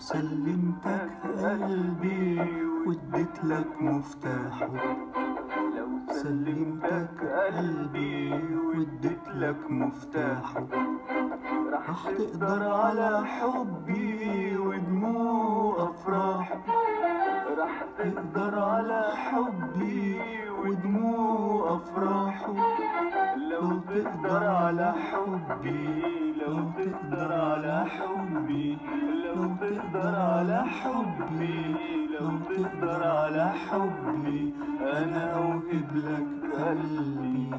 سلمتك قلبي واديت لك مفتاحه. لو سلمتك قلبي واديت لك مفتاحه. راح تقدر على حبي ودموع افراحي راح تقدر على حبي ودموع أفراحه. لو تقدر على حبي لو تقدر على حبي لو تقدر على حبي لو تقدر على حبي. أنا أوهب لك قلبي.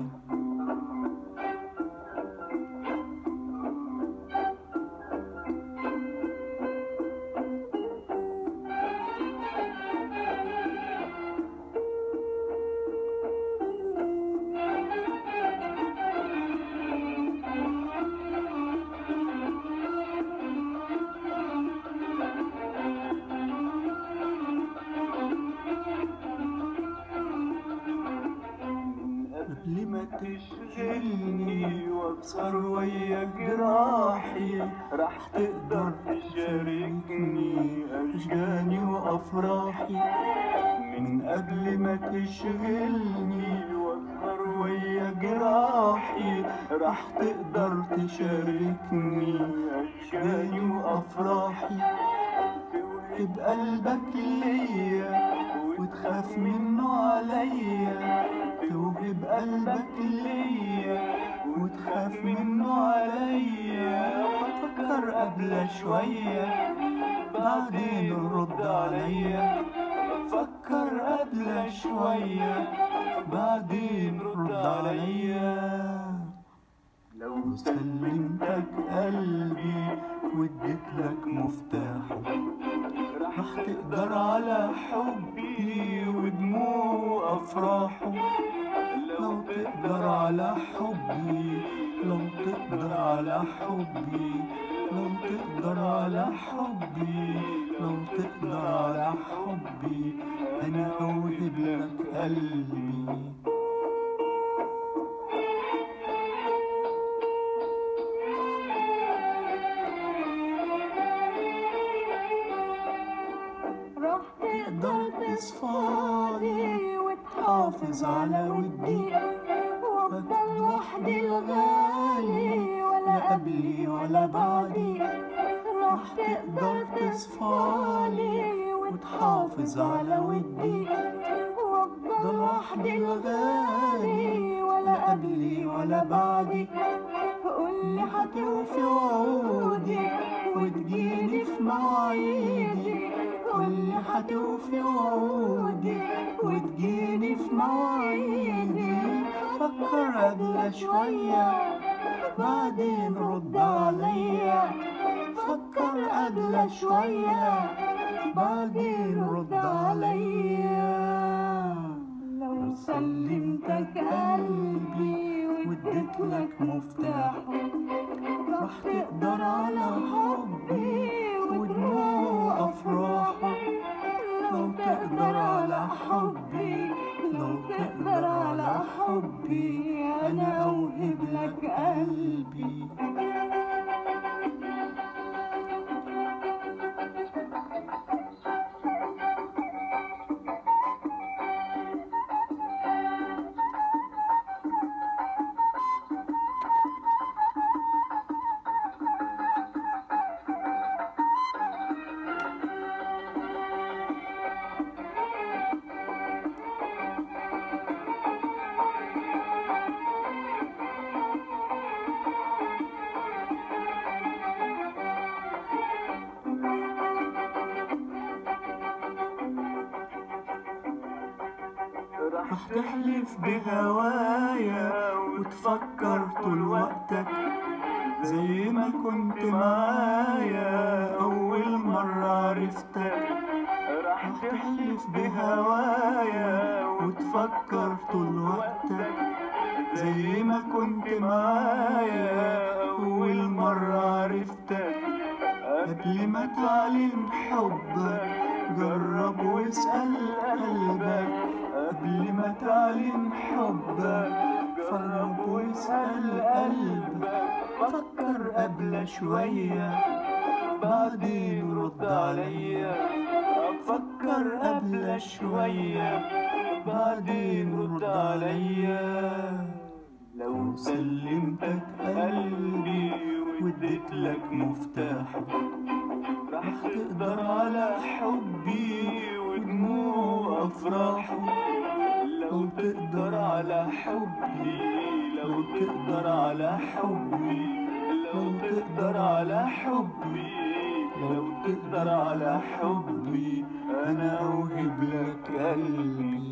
تشغلني وابصر ويا جراحي راح تقدر تشاركني أشجاني وأفراحي من قبل ما تشغلني وأسهر ويا جراحي راح تقدر تشاركني أشجاني وأفراحي توهب قلبك ليا وتخاف منه عليا توهب قلبك ليا. وتخاف منه عليا فكر قبل شوية بعدين رد عليا. فكر قبل شوية بعدين رد عليا. لو سلمتك قلبي واديت لك مفتاحه تقدر على حبي ودموع أفراحه. لو تقدر على حبي لو تقدر على حبي لو تقدر على حبي لو تقدر على حبي. أنا اوهب لك قلبي. تقدر تصفاني وتحافظ على ودي وافضل وحدي الغالي ولا قبلي ولا بعدي. راح تقدر تصفالي وتحافظ على ودي وافضل وحدي الغالي ولا قبلي ولا بعدي. قولي هتوفي وعودي وتجيني في مواعيدي قولي هتوفي وعودي وتجيني في مواعيدي فكر قبل شوية بعدين رد عليا. فكر قبل شوية بعدين رد عليا. لو سلمتك قلبي واديت لك مفتاحه راح تقدر على حبي ودموع افراحه لو تقدر على حبي لو تقدر على حبي أنا أوهب لك قلبي. راح تحلف بهوايا وتفكر طول وقتك زي ما كنت معايا أول مرة عرفتك. راح تحلف بهوايا وتفكر طول وقتك زي ما كنت معايا أول مرة عرفتك. قبل ما تعلن حبك جرب واسأل قلبك قبل ما تعلن حبك جرب واسأل قلبك فكر قبل شوية بعدين رد عليا أفكر قبل شوية بعدين رد عليا لو سلمتك قلبي واديت لك مفتاحه راح تقدر على حبي ودموع افراحه لو تقدر على حبي لو تقدر على حبي لو تقدر على حبي لو تقدر على حبي أنا أوهب لك قلبي.